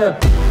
Yeah.